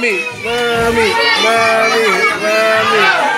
Mommy, mommy, mommy, mommy.